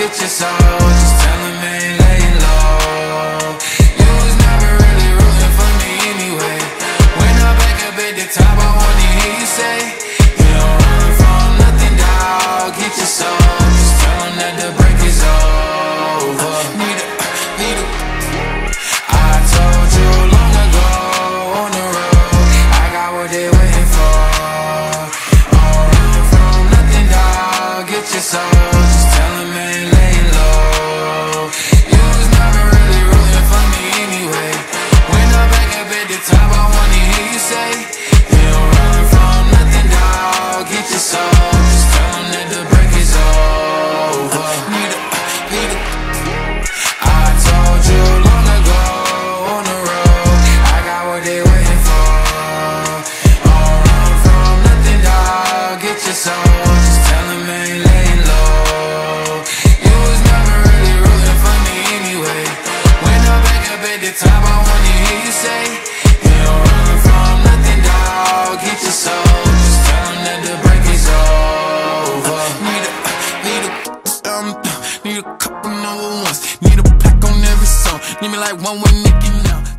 get your soul. Just tell him ain't laying low. You was never really rooting for me anyway. When I'm back up at the top, I wanna hear you say, You don't run from nothing, dog. Get your soul. Just tell him that the break is over. Need a, need a. I told you long ago on the road, I got what they just ain't laying low You was never really rooting for me anyway. When I back up at the top, I wanna hear you say don't run from nothing, dog. your soul. Just that the break is over. Need a, need a, um, need a couple number ones. Need a pack on every song. Need me like one with Nicki now.